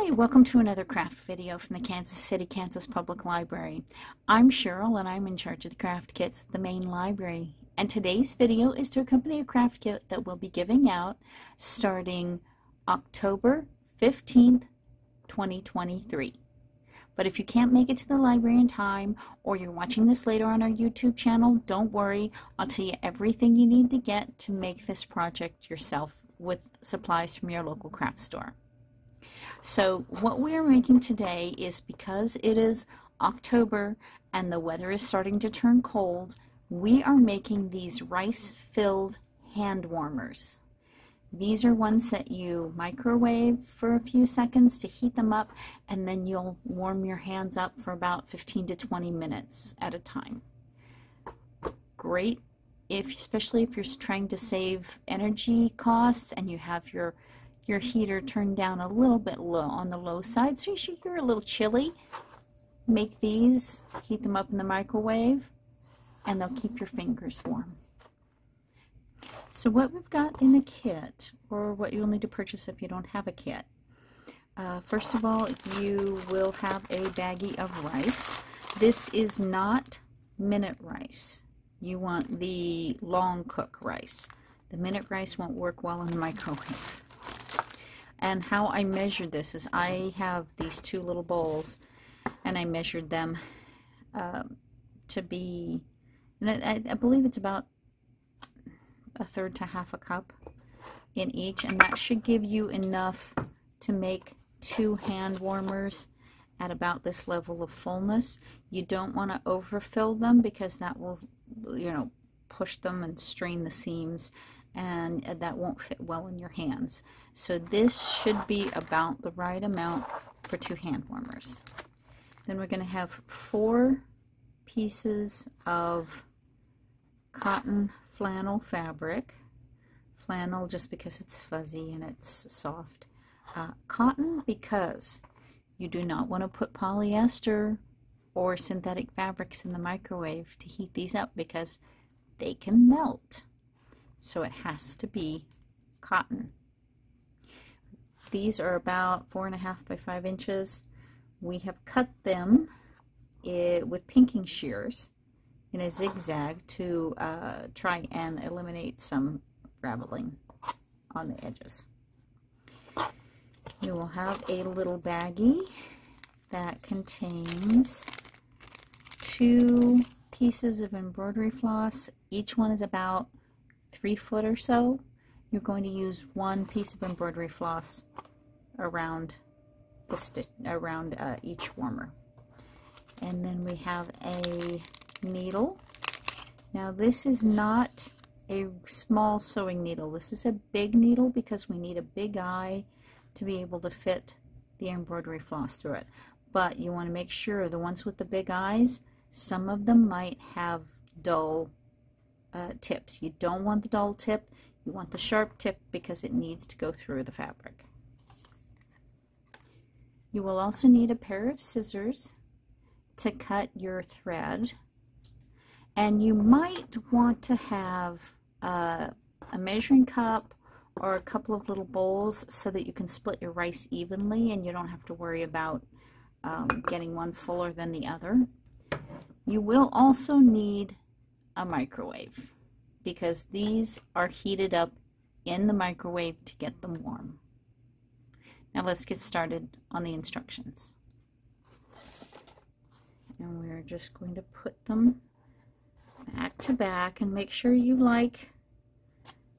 Hi, welcome to another craft video from the Kansas City, Kansas Public Library. I'm Cheryl and I'm in charge of the craft kits at the main library. And today's video is to accompany a craft kit that we'll be giving out starting October 15th, 2023. But if you can't make it to the library in time or you're watching this later on our YouTube channel, don't worry. I'll tell you everything you need to get to make this project yourself with supplies from your local craft store. So what we are making today is because it is October and the weather is starting to turn cold, we are making these rice-filled hand warmers. These are ones that you microwave for a few seconds to heat them up and then you'll warm your hands up for about 15 to 20 minutes at a time. Great if especially if you're trying to save energy costs and you have your your heater turned down a little bit low on the low side. So you're a little chilly. Make these heat them up in the microwave and they'll keep your fingers warm. So what we've got in the kit or what you'll need to purchase if you don't have a kit. Uh, first of all you will have a baggie of rice. This is not minute rice. You want the long cook rice. The minute rice won't work well in the microwave and how I measured this is I have these two little bowls and I measured them um, to be, I, I believe it's about a third to half a cup in each and that should give you enough to make two hand warmers at about this level of fullness. You don't want to overfill them because that will, you know, push them and strain the seams and that won't fit well in your hands. So this should be about the right amount for two hand warmers. Then we're going to have four pieces of cotton flannel fabric. Flannel just because it's fuzzy and it's soft. Uh, cotton because you do not want to put polyester or synthetic fabrics in the microwave to heat these up because they can melt so it has to be cotton. These are about four and a half by five inches. We have cut them it, with pinking shears in a zigzag to uh, try and eliminate some raveling on the edges. You will have a little baggie that contains two pieces of embroidery floss. Each one is about three foot or so, you're going to use one piece of embroidery floss around the stitch around uh, each warmer. And then we have a needle. Now this is not a small sewing needle. This is a big needle because we need a big eye to be able to fit the embroidery floss through it. But you want to make sure the ones with the big eyes, some of them might have dull uh, tips. You don't want the dull tip, you want the sharp tip because it needs to go through the fabric. You will also need a pair of scissors to cut your thread and you might want to have uh, a measuring cup or a couple of little bowls so that you can split your rice evenly and you don't have to worry about um, getting one fuller than the other. You will also need a microwave because these are heated up in the microwave to get them warm. Now let's get started on the instructions. And we're just going to put them back to back and make sure you like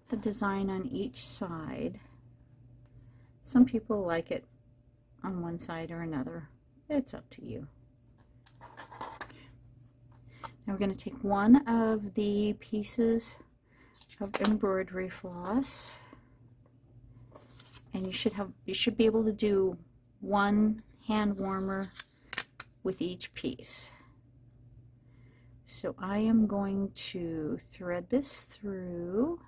the design on each side. Some people like it on one side or another. It's up to you. Now we're going to take one of the pieces of embroidery floss and you should have you should be able to do one hand warmer with each piece. So I am going to thread this through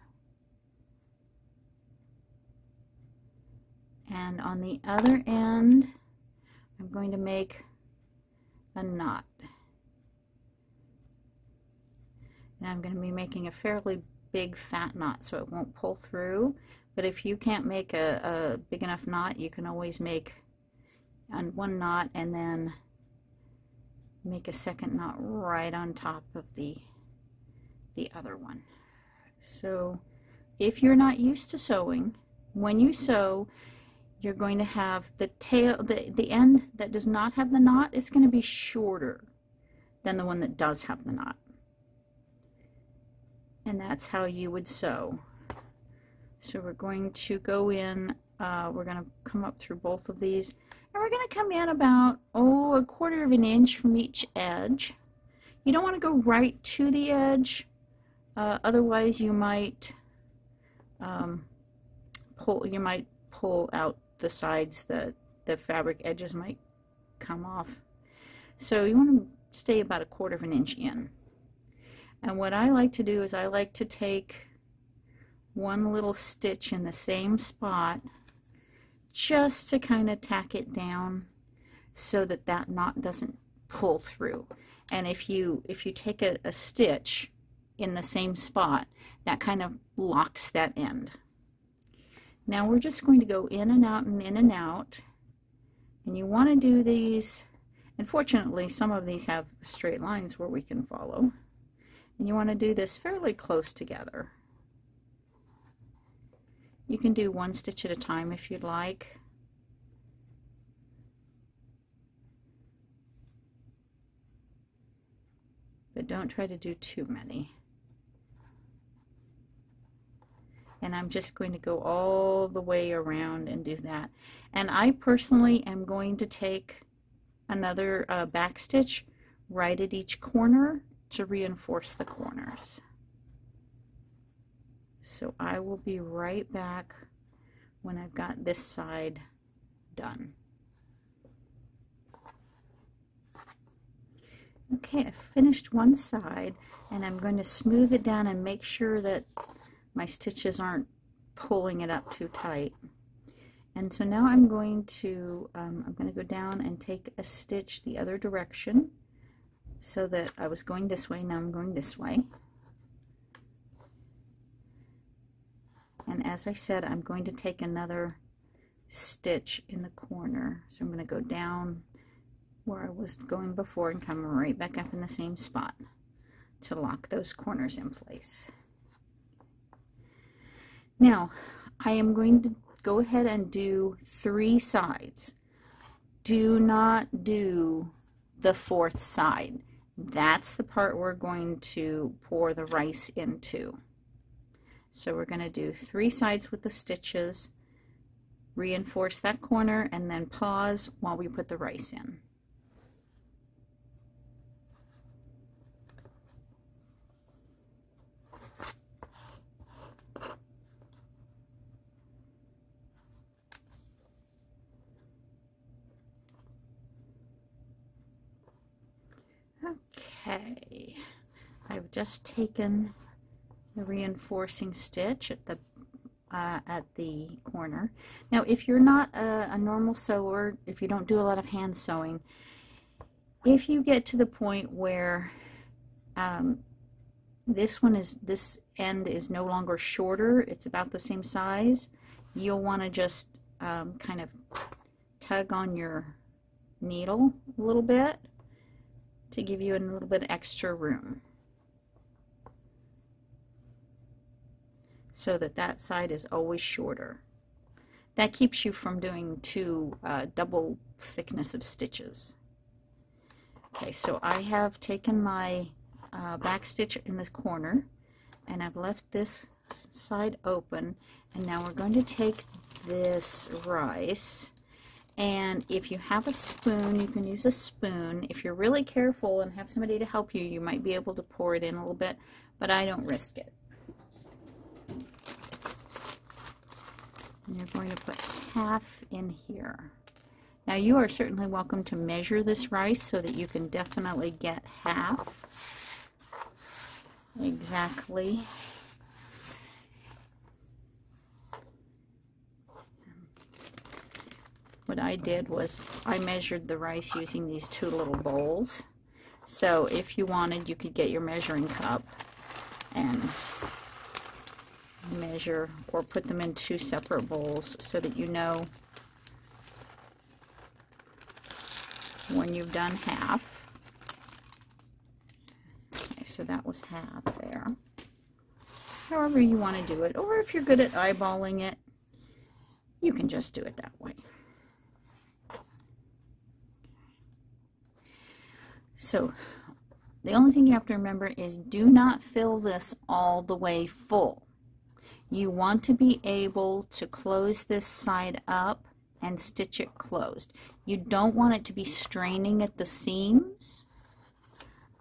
and on the other end I'm going to make a knot. And I'm going to be making a fairly big fat knot so it won't pull through. But if you can't make a, a big enough knot, you can always make on one knot and then make a second knot right on top of the the other one. So if you're not used to sewing, when you sew, you're going to have the tail, the, the end that does not have the knot is going to be shorter than the one that does have the knot. And that's how you would sew. So we're going to go in, uh, we're going to come up through both of these, and we're going to come in about, oh, a quarter of an inch from each edge. You don't want to go right to the edge, uh, otherwise you might um, pull, you might pull out the sides, the, the fabric edges might come off. So you want to stay about a quarter of an inch in. And what I like to do is I like to take one little stitch in the same spot just to kind of tack it down so that that knot doesn't pull through. And if you if you take a, a stitch in the same spot, that kind of locks that end. Now we're just going to go in and out and in and out. And you want to do these, unfortunately some of these have straight lines where we can follow. And you want to do this fairly close together. You can do one stitch at a time if you'd like. But don't try to do too many. and I'm just going to go all the way around and do that. And I personally am going to take another uh, back stitch right at each corner to reinforce the corners. So I will be right back when I've got this side done. Okay, I finished one side and I'm going to smooth it down and make sure that my stitches aren't pulling it up too tight. And so now I'm going to, um, I'm going to go down and take a stitch the other direction so that I was going this way, now I'm going this way. And as I said, I'm going to take another stitch in the corner. So I'm going to go down where I was going before and come right back up in the same spot to lock those corners in place. Now, I am going to go ahead and do three sides. Do not do the fourth side. That's the part we're going to pour the rice into. So we're going to do three sides with the stitches, reinforce that corner, and then pause while we put the rice in. Okay, I've just taken the reinforcing stitch at the uh, at the corner. Now, if you're not a, a normal sewer, if you don't do a lot of hand sewing, if you get to the point where um, this one is this end is no longer shorter, it's about the same size, you'll want to just um, kind of tug on your needle a little bit to give you a little bit extra room. So that that side is always shorter. That keeps you from doing two uh, double thickness of stitches. Okay, so I have taken my uh, back stitch in the corner and I've left this side open and now we're going to take this rice and if you have a spoon, you can use a spoon. If you're really careful and have somebody to help you, you might be able to pour it in a little bit, but I don't risk it. And you're going to put half in here. Now you are certainly welcome to measure this rice so that you can definitely get half exactly what I did was I measured the rice using these two little bowls. So if you wanted, you could get your measuring cup and measure or put them in two separate bowls so that you know when you've done half. Okay, so that was half there. However you want to do it. Or if you're good at eyeballing it, you can just do it that way. So the only thing you have to remember is do not fill this all the way full. You want to be able to close this side up and stitch it closed. You don't want it to be straining at the seams.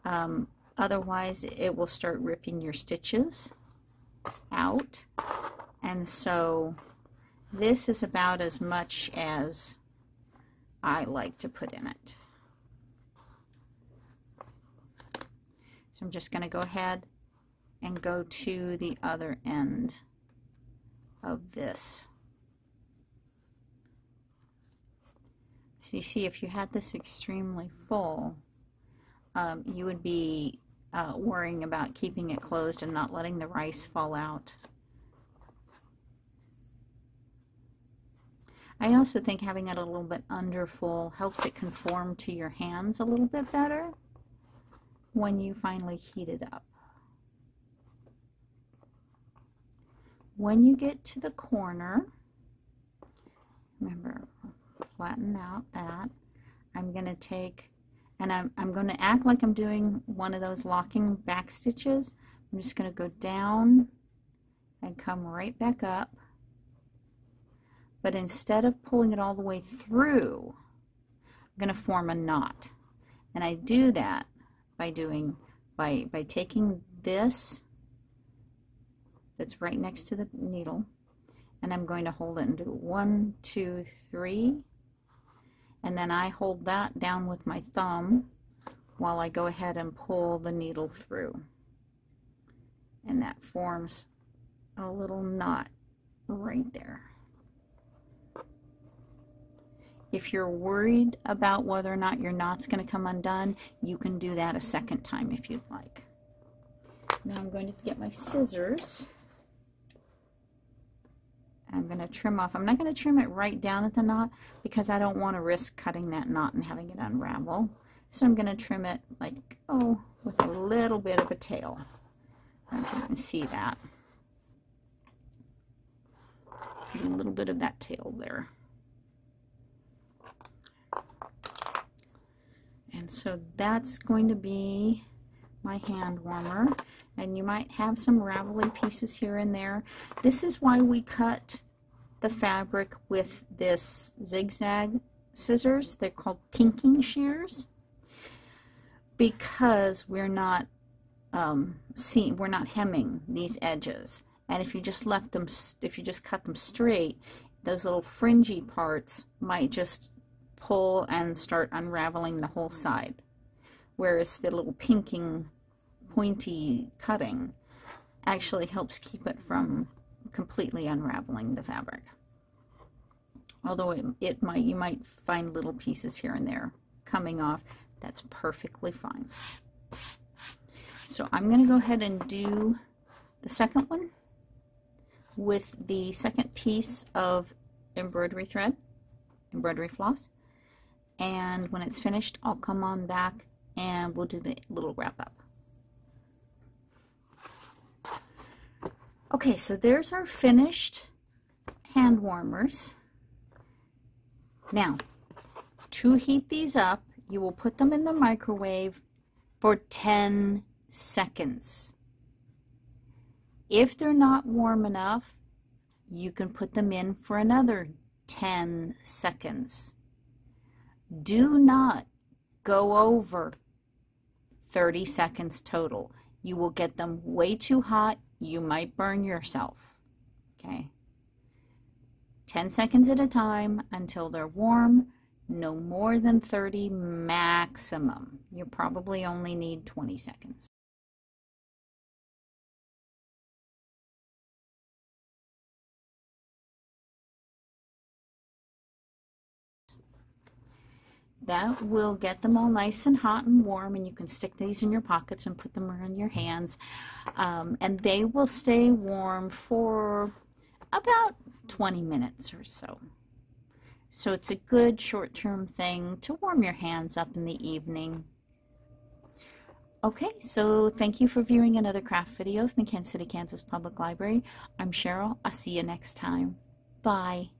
Um, otherwise, it will start ripping your stitches out. And so this is about as much as I like to put in it. So I'm just going to go ahead and go to the other end of this. So you see, if you had this extremely full, um, you would be uh, worrying about keeping it closed and not letting the rice fall out. I also think having it a little bit under full helps it conform to your hands a little bit better when you finally heat it up. When you get to the corner, remember, flatten out that. I'm going to take, and I'm, I'm going to act like I'm doing one of those locking back stitches. I'm just going to go down and come right back up. But instead of pulling it all the way through, I'm going to form a knot. And I do that by doing, by, by taking this that's right next to the needle and I'm going to hold it and do one, two, three, and then I hold that down with my thumb while I go ahead and pull the needle through. And that forms a little knot right there. If you're worried about whether or not your knot's going to come undone, you can do that a second time if you'd like. Now I'm going to get my scissors. I'm going to trim off. I'm not going to trim it right down at the knot because I don't want to risk cutting that knot and having it unravel. So I'm going to trim it like, oh, with a little bit of a tail. You can see that. A little bit of that tail there. And so that's going to be my hand warmer and you might have some ravelly pieces here and there. This is why we cut the fabric with this zigzag scissors. They're called pinking shears because we're not um, see, we're not hemming these edges. And if you just left them, if you just cut them straight, those little fringy parts might just pull and start unraveling the whole side. Whereas the little pinking pointy cutting actually helps keep it from completely unraveling the fabric. Although it, it might, you might find little pieces here and there coming off. That's perfectly fine. So I'm going to go ahead and do the second one with the second piece of embroidery thread, embroidery floss. And when it's finished, I'll come on back and we'll do the little wrap up. Okay, so there's our finished hand warmers. Now, to heat these up, you will put them in the microwave for 10 seconds. If they're not warm enough, you can put them in for another 10 seconds. Do not go over 30 seconds total. You will get them way too hot you might burn yourself. Okay. 10 seconds at a time until they're warm, no more than 30 maximum. You probably only need 20 seconds. That will get them all nice and hot and warm and you can stick these in your pockets and put them around your hands um, and they will stay warm for about 20 minutes or so So it's a good short-term thing to warm your hands up in the evening. Okay, so thank you for viewing another craft video from the Kansas City, Kansas Public Library. I'm Cheryl. I'll see you next time. Bye.